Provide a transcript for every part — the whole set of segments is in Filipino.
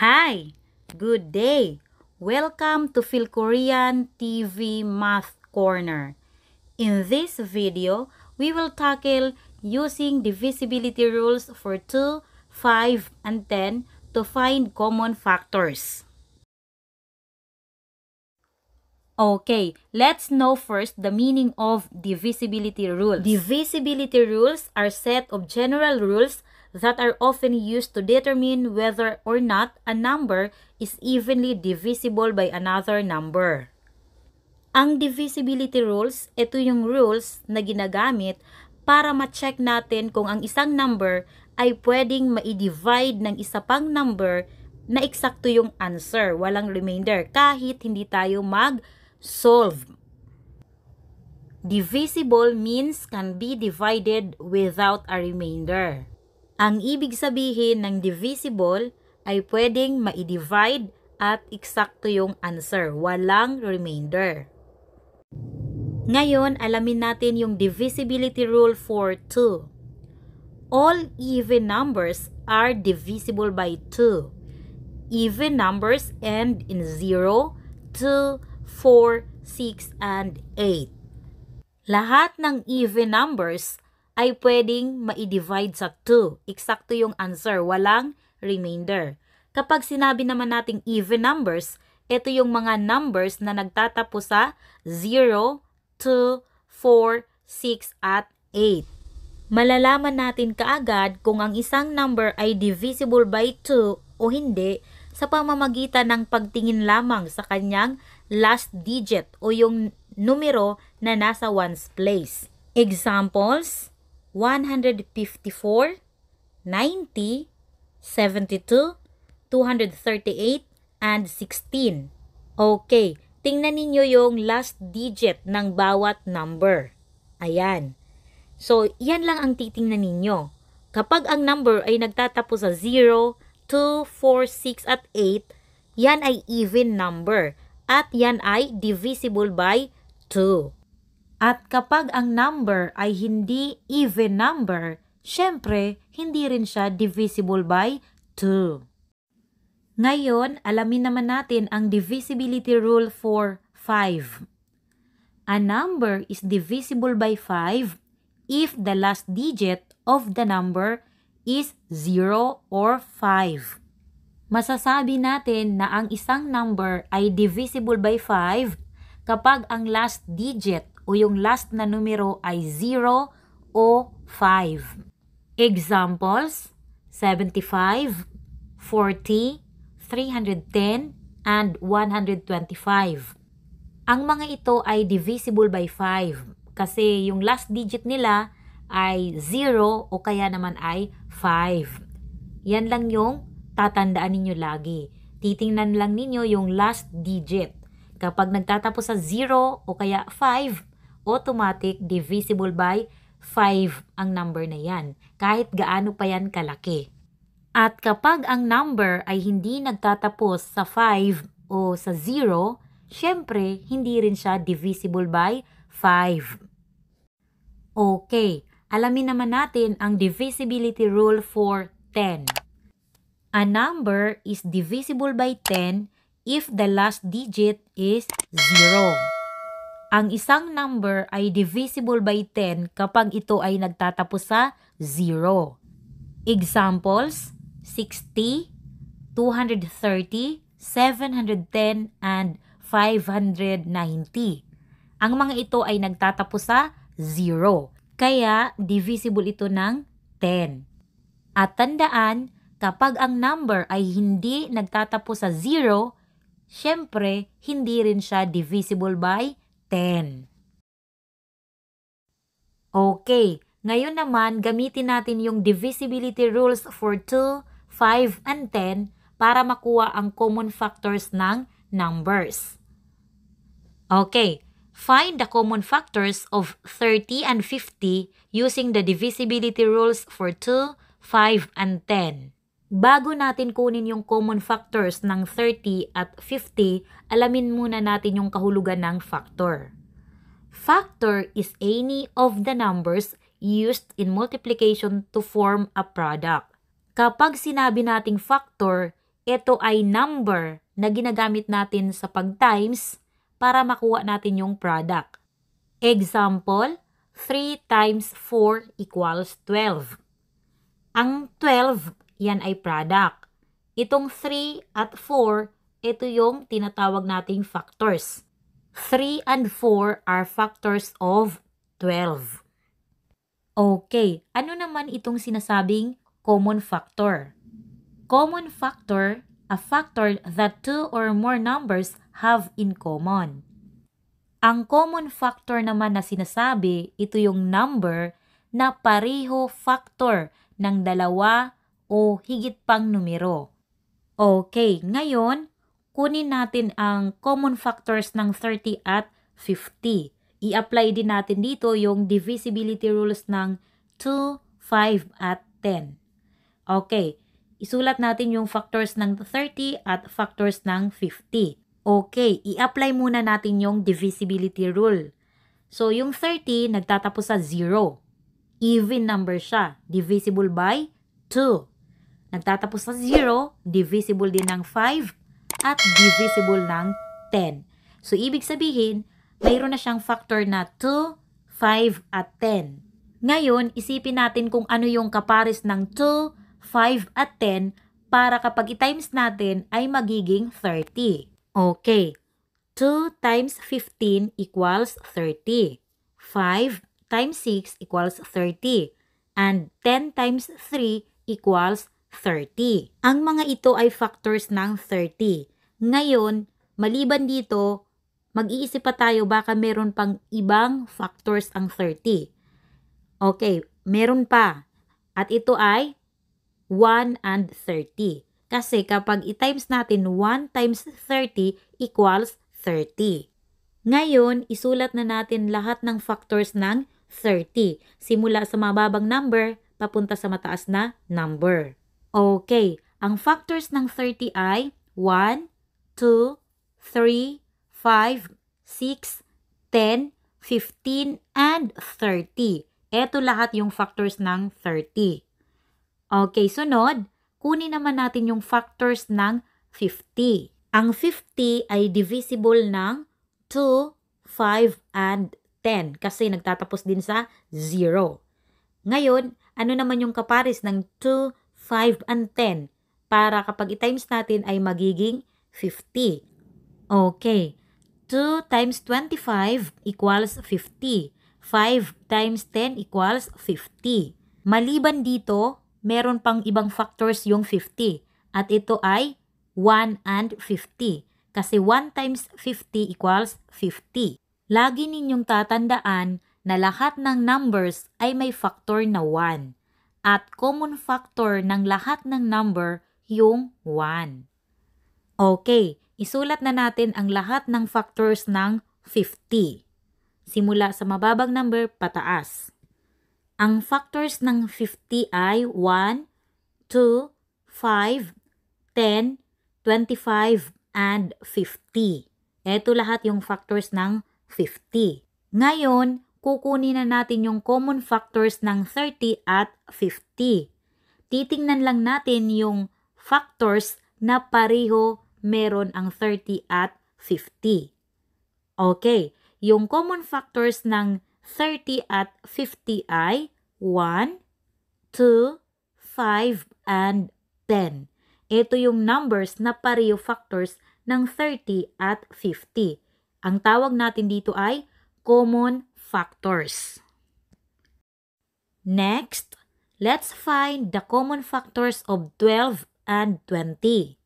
Hi! Good day! Welcome to Phil Korean TV Math Corner. In this video, we will tackle using divisibility rules for 2, 5, and 10 to find common factors. Okay, let's know first the meaning of divisibility rules. Divisibility rules are set of general rules that are often used to determine whether or not a number is evenly divisible by another number. Ang divisibility rules, ito yung rules na ginagamit para ma-check natin kung ang isang number ay pwedeng ma-divide ng isa pang number na eksakto yung answer, walang remainder, kahit hindi tayo mag- solve. Divisible means can be divided without a remainder. Ang ibig sabihin ng divisible ay pwedeng ma-divide at eksakto yung answer, walang remainder. Ngayon, alamin natin yung divisibility rule for 2. All even numbers are divisible by 2. Even numbers end in 0, 2, 4, 6, and 8. Lahat ng even numbers ay pwedeng ma-divide sa 2. Eksakto yung answer, walang remainder. Kapag sinabi naman nating even numbers, ito yung mga numbers na nagtatapos sa 0, 2, 4, 6, at 8. Malalaman natin kaagad kung ang isang number ay divisible by 2 o hindi sa pamamagitan ng pagtingin lamang sa kanyang last digit o yung numero na nasa ones place. Examples, 154, 90, 72, 238, and 16. Okay, tingnan ninyo yung last digit ng bawat number. Ayan. So, yan lang ang titingnan ninyo. Kapag ang number ay nagtatapos sa 0, 2, 4, 6, at 8, yan ay even number at yan ay divisible by 2. At kapag ang number ay hindi even number, syempre, hindi rin siya divisible by 2. Ngayon, alamin naman natin ang divisibility rule for 5. A number is divisible by 5 if the last digit of the number is 0 or 5 masasabi natin na ang isang number ay divisible by 5 kapag ang last digit o yung last na numero ay 0 o 5. Examples, 75, 40, 310, and 125. Ang mga ito ay divisible by 5 kasi yung last digit nila ay 0 o kaya naman ay 5. Yan lang yung tatandaan ninyo lagi. Titingnan lang ninyo yung last digit. Kapag nagtatapos sa 0 o kaya 5, automatic divisible by 5 ang number na yan, kahit gaano pa yan kalaki. At kapag ang number ay hindi nagtatapos sa 5 o sa 0, syempre hindi rin siya divisible by 5. Okay, alamin naman natin ang divisibility rule for 10. A number is divisible by 10 if the last digit is 0. Ang isang number ay divisible by 10 kapag ito ay nagtatapos sa 0. Examples, 60, 230, 710, and 590. Ang mga ito ay nagtatapos sa 0. Kaya, divisible ito ng 10. At tandaan, kapag ang number ay hindi nagtatapos sa 0, syempre, hindi rin siya divisible by 10. Okay, ngayon naman gamitin natin yung divisibility rules for 2, 5, and 10 para makuha ang common factors ng numbers. Okay, find the common factors of 30 and 50 using the divisibility rules for 2, 5, and 10. Bago natin kunin yung common factors ng 30 at 50, alamin muna natin yung kahulugan ng factor. Factor is any of the numbers used in multiplication to form a product. Kapag sinabi nating factor, ito ay number na ginagamit natin sa pag-times para makuha natin yung product. Example, 3 times 4 equals 12. Ang 12, yan ay product. Itong 3 at 4, ito yung tinatawag nating factors. 3 and 4 are factors of 12. Okay, ano naman itong sinasabing common factor? Common factor, a factor that two or more numbers have in common. Ang common factor naman na sinasabi, ito yung number na pareho factor ng dalawa o higit pang numero. Okay, ngayon, kunin natin ang common factors ng 30 at 50. I-apply din natin dito yung divisibility rules ng 2, 5, at 10. Okay, isulat natin yung factors ng 30 at factors ng 50. Okay, i-apply muna natin yung divisibility rule. So, yung 30 nagtatapos sa 0. Even number siya, divisible by 2 nagtatapos sa 0, divisible din ng 5, at divisible ng 10. So, ibig sabihin, mayroon na siyang factor na 2, 5, at 10. Ngayon, isipin natin kung ano yung kapares ng 2, 5, at 10 para kapag i-times natin ay magiging 30. Okay, 2 times 15 equals 30. 5 times 6 equals 30. And 10 times 3 equals 30. Ang mga ito ay factors ng 30. Ngayon, maliban dito, mag-iisip pa tayo baka meron pang ibang factors ang 30. Okay, meron pa. At ito ay 1 and 30. Kasi kapag i-times natin 1 times 30 equals 30. Ngayon, isulat na natin lahat ng factors ng 30. Simula sa mababang number, papunta sa mataas na number. Okay, ang factors ng 30 ay 1, 2, 3, 5, 6, 10, 15, and 30. Ito lahat yung factors ng 30. Okay, sunod, kunin naman natin yung factors ng 50. Ang 50 ay divisible ng 2, 5, and 10 kasi nagtatapos din sa 0. Ngayon, ano naman yung kapares ng 2, 5, and 10 para kapag i-times natin ay magiging 50. Okay. 2 times 25 equals 50. 5 times 10 equals 50. Maliban dito, meron pang ibang factors yung 50. At ito ay 1 and 50. Kasi 1 times 50 equals 50. Lagi ninyong tatandaan na lahat ng numbers ay may factor na 1 at common factor ng lahat ng number yung 1. Okay, isulat na natin ang lahat ng factors ng 50. Simula sa mababang number pataas. Ang factors ng 50 ay 1, 2, 5, 10, 25, and 50. Ito lahat yung factors ng 50. Ngayon, kukunin na natin yung common factors ng 30 at 50. Titingnan lang natin yung factors na pareho meron ang 30 at 50. Okay, yung common factors ng 30 at 50 ay 1, 2, 5, and 10. Ito yung numbers na pareho factors ng 30 at 50. Ang tawag natin dito ay common factors. Next, let's find the common factors of 12 and 20.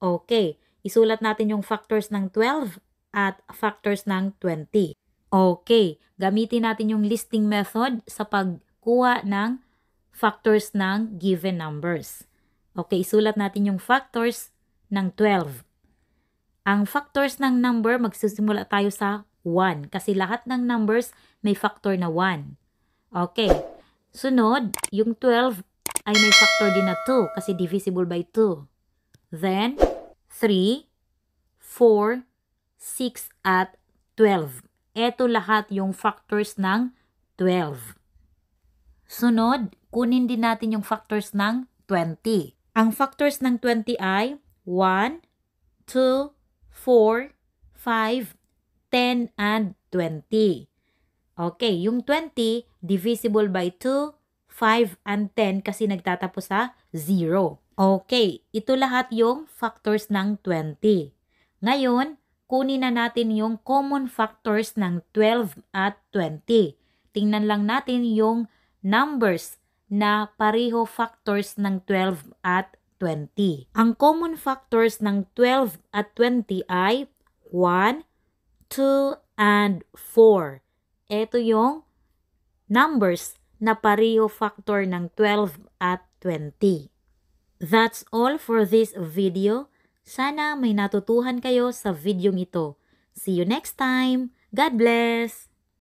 Okay, isulat natin yung factors ng 12 at factors ng 20. Okay, gamitin natin yung listing method sa pagkuha ng factors ng given numbers. Okay, isulat natin yung factors ng 12. Ang factors ng number, magsisimula tayo sa 1 kasi lahat ng numbers may factor na 1. Okay. Sunod, yung 12 ay may factor din na 2 kasi divisible by 2. Then, 3, 4, 6, at 12. Ito lahat yung factors ng 12. Sunod, kunin din natin yung factors ng 20. Ang factors ng 20 ay 1, 2, 4, 5, 10, and 20. Okay, yung 20, divisible by 2, 5, and 10 kasi nagtatapos sa 0. Okay, ito lahat yung factors ng 20. Ngayon, kunin na natin yung common factors ng 12 at 20. Tingnan lang natin yung numbers na pareho factors ng 12 at 20. Ang common factors ng 12 at 20 ay 1, 2, and 4. Ito yung numbers na pareho factor ng 12 at 20. That's all for this video. Sana may natutuhan kayo sa video ito. See you next time. God bless!